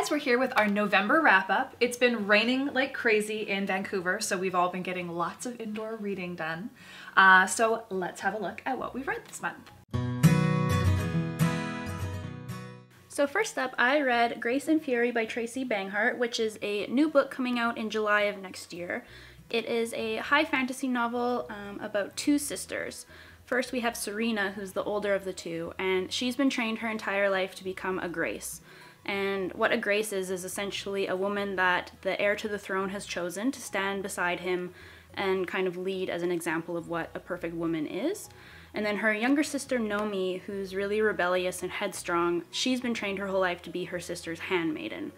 guys, we're here with our November wrap up. It's been raining like crazy in Vancouver, so we've all been getting lots of indoor reading done. Uh, so let's have a look at what we've read this month. So first up, I read Grace and Fury by Tracy Banghart, which is a new book coming out in July of next year. It is a high fantasy novel um, about two sisters. First, we have Serena, who's the older of the two, and she's been trained her entire life to become a Grace. And what a Grace is, is essentially a woman that the heir to the throne has chosen to stand beside him and kind of lead as an example of what a perfect woman is. And then her younger sister, Nomi, who's really rebellious and headstrong, she's been trained her whole life to be her sister's handmaiden.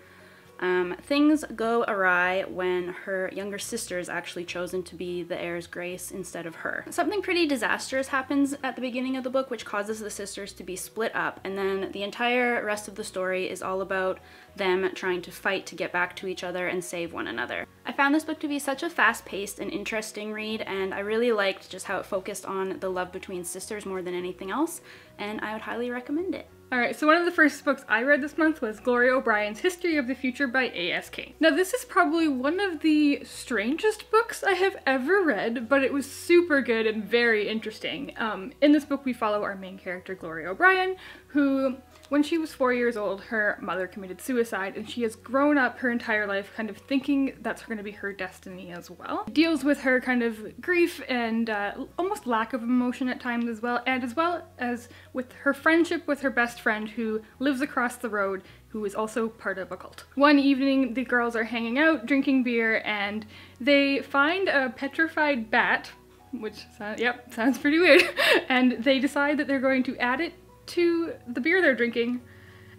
Um, things go awry when her younger sister is actually chosen to be the heir's grace instead of her. Something pretty disastrous happens at the beginning of the book which causes the sisters to be split up and then the entire rest of the story is all about them trying to fight to get back to each other and save one another. I found this book to be such a fast-paced and interesting read and I really liked just how it focused on the love between sisters more than anything else and I would highly recommend it. Alright, so one of the first books I read this month was Glory O'Brien's History of the Future by A.S. King. Now this is probably one of the strangest books I have ever read, but it was super good and very interesting. Um, in this book we follow our main character Glory O'Brien, who when she was four years old, her mother committed suicide, and she has grown up her entire life kind of thinking that's going to be her destiny as well. It deals with her kind of grief and uh, almost lack of emotion at times as well, and as well as with her friendship with her best friend who lives across the road who is also part of a cult. One evening, the girls are hanging out, drinking beer, and they find a petrified bat, which, yep, sounds pretty weird, and they decide that they're going to add it to the beer they're drinking,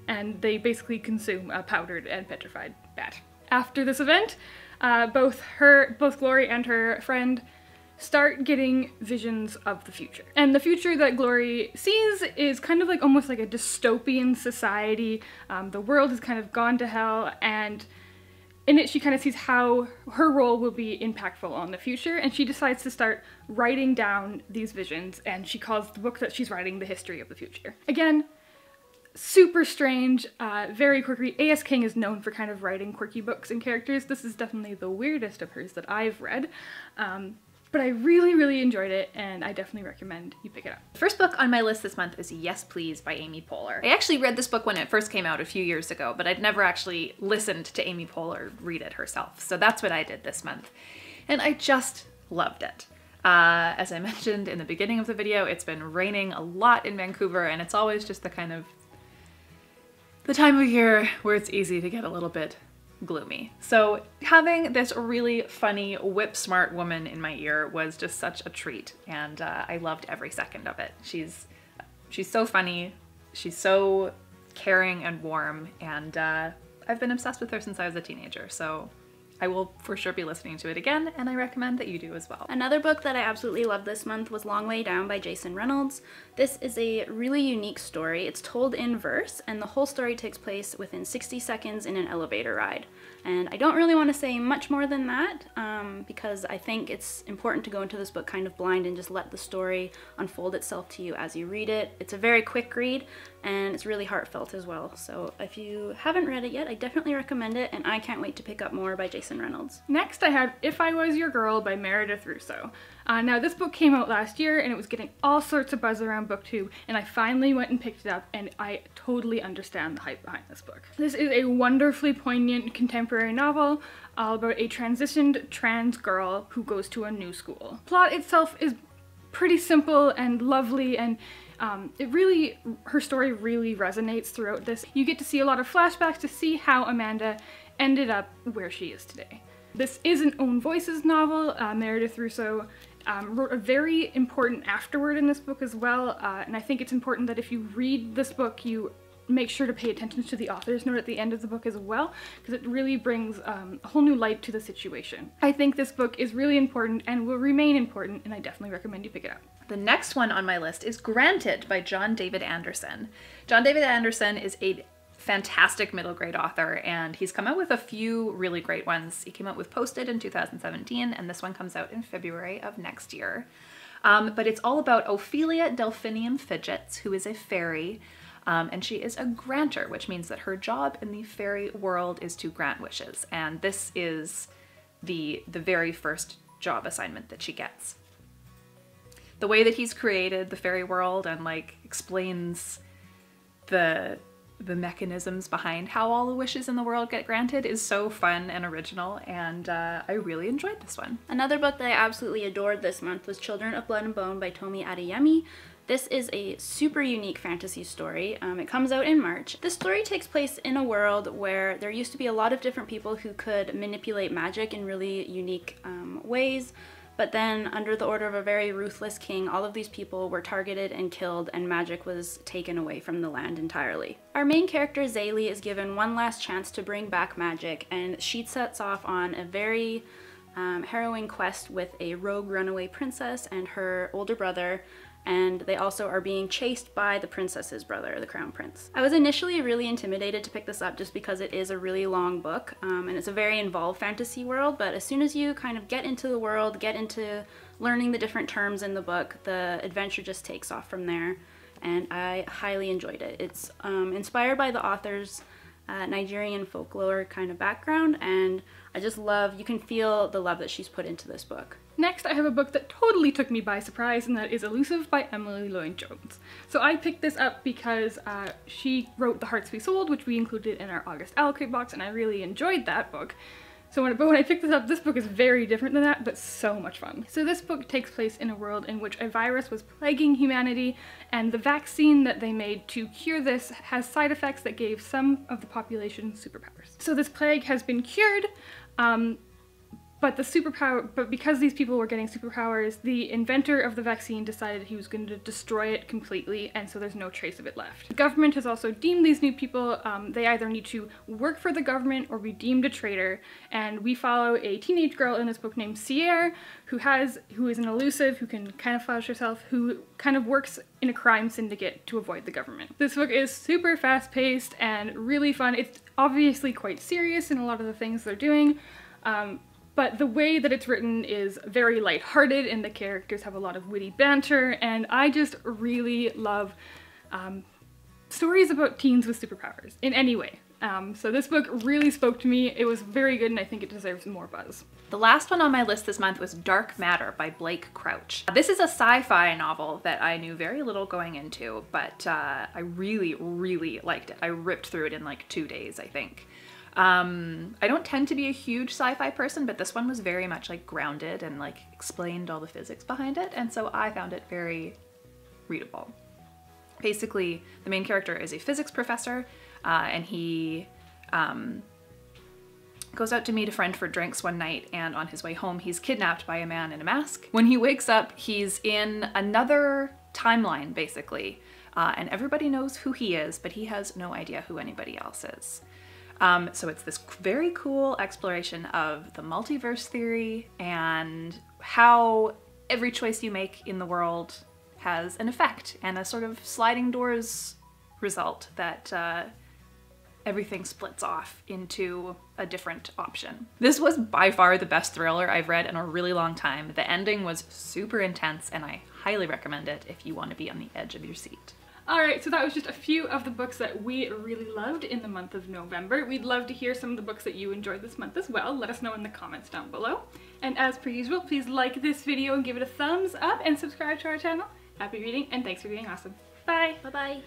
and they basically consume a powdered and petrified bat. After this event, uh, both her, both Glory and her friend start getting visions of the future. And the future that Glory sees is kind of like almost like a dystopian society. Um, the world has kind of gone to hell and in it she kind of sees how her role will be impactful on the future and she decides to start writing down these visions and she calls the book that she's writing the history of the future. Again super strange uh, very quirky. A.S. King is known for kind of writing quirky books and characters. This is definitely the weirdest of hers that i've read. Um, but I really, really enjoyed it and I definitely recommend you pick it up. The first book on my list this month is Yes Please by Amy Poehler. I actually read this book when it first came out a few years ago, but I'd never actually listened to Amy Poehler read it herself. So that's what I did this month. And I just loved it. Uh, as I mentioned in the beginning of the video, it's been raining a lot in Vancouver and it's always just the kind of the time of year where it's easy to get a little bit gloomy. So having this really funny, whip smart woman in my ear was just such a treat and uh, I loved every second of it. She's, she's so funny, she's so caring and warm and uh, I've been obsessed with her since I was a teenager. So I will for sure be listening to it again, and I recommend that you do as well. Another book that I absolutely loved this month was Long Way Down by Jason Reynolds. This is a really unique story. It's told in verse, and the whole story takes place within 60 seconds in an elevator ride. And I don't really want to say much more than that um, because I think it's important to go into this book kind of blind and just let the story unfold itself to you as you read it. It's a very quick read and it's really heartfelt as well. So if you haven't read it yet, I definitely recommend it and I can't wait to pick up more by Jason Reynolds. Next I have If I Was Your Girl by Meredith Russo. Uh, now this book came out last year and it was getting all sorts of buzz around booktube and I finally went and picked it up and I totally understand the hype behind this book. This is a wonderfully poignant contemporary novel all about a transitioned trans girl who goes to a new school. Plot itself is pretty simple and lovely and um, it really, her story really resonates throughout this. You get to see a lot of flashbacks to see how Amanda ended up where she is today. This is an Own Voices novel. Uh, Meredith Russo um, wrote a very important afterword in this book as well, uh, and I think it's important that if you read this book, you make sure to pay attention to the author's note at the end of the book as well, because it really brings um, a whole new light to the situation. I think this book is really important and will remain important, and I definitely recommend you pick it up. The next one on my list is Granted by John David Anderson. John David Anderson is a fantastic middle grade author and he's come out with a few really great ones. He came out with Posted in 2017 and this one comes out in February of next year. Um, but it's all about Ophelia Delphinium Fidgets, who is a fairy Um, and she is a granter, which means that her job in the fairy world is to grant wishes. And this is the, the very first job assignment that she gets. The way that he's created the fairy world and like explains the the mechanisms behind how all the wishes in the world get granted is so fun and original, and uh, I really enjoyed this one. Another book that I absolutely adored this month was Children of Blood and Bone by Tomi Adeyemi. This is a super unique fantasy story. Um, it comes out in March. This story takes place in a world where there used to be a lot of different people who could manipulate magic in really unique um, ways. But then, under the order of a very ruthless king, all of these people were targeted and killed, and magic was taken away from the land entirely. Our main character, Zélie, is given one last chance to bring back magic, and she sets off on a very um, harrowing quest with a rogue runaway princess and her older brother and they also are being chased by the princess's brother, the crown prince. I was initially really intimidated to pick this up just because it is a really long book um, and it's a very involved fantasy world, but as soon as you kind of get into the world, get into learning the different terms in the book, the adventure just takes off from there and I highly enjoyed it. It's um, inspired by the author's uh, Nigerian folklore kind of background and I just love, you can feel the love that she's put into this book. Next, I have a book that totally took me by surprise, and that is Illusive by Emily Lloyd Jones. So I picked this up because uh, she wrote The Hearts We Sold, which we included in our August OwlCrate box, and I really enjoyed that book. So when, but when I picked this up, this book is very different than that, but so much fun. So this book takes place in a world in which a virus was plaguing humanity, and the vaccine that they made to cure this has side effects that gave some of the population superpowers. So this plague has been cured, um, but the superpower, but because these people were getting superpowers, the inventor of the vaccine decided he was going to destroy it completely, and so there's no trace of it left. The government has also deemed these new people, um, they either need to work for the government or be deemed a traitor, and we follow a teenage girl in this book named Ciere, who has, who is an elusive, who can camouflage herself, who kind of works in a crime syndicate to avoid the government. This book is super fast-paced and really fun. It's obviously quite serious in a lot of the things they're doing, um, but the way that it's written is very lighthearted and the characters have a lot of witty banter and I just really love um, stories about teens with superpowers in any way. Um, so this book really spoke to me. It was very good and I think it deserves more buzz. The last one on my list this month was Dark Matter by Blake Crouch. This is a sci-fi novel that I knew very little going into, but uh, I really, really liked it. I ripped through it in like two days, I think. Um, I don't tend to be a huge sci-fi person, but this one was very much like grounded and like explained all the physics behind it, and so I found it very readable. Basically, the main character is a physics professor, uh, and he um, goes out to meet a friend for drinks one night, and on his way home, he's kidnapped by a man in a mask. When he wakes up, he's in another timeline, basically, uh, and everybody knows who he is, but he has no idea who anybody else is. Um, so it's this very cool exploration of the multiverse theory and how every choice you make in the world has an effect and a sort of sliding doors result that uh, everything splits off into a different option. This was by far the best thriller I've read in a really long time. The ending was super intense and I highly recommend it if you want to be on the edge of your seat. Alright, so that was just a few of the books that we really loved in the month of November. We'd love to hear some of the books that you enjoyed this month as well. Let us know in the comments down below. And as per usual, please like this video and give it a thumbs up and subscribe to our channel. Happy reading and thanks for being awesome. Bye! Bye-bye!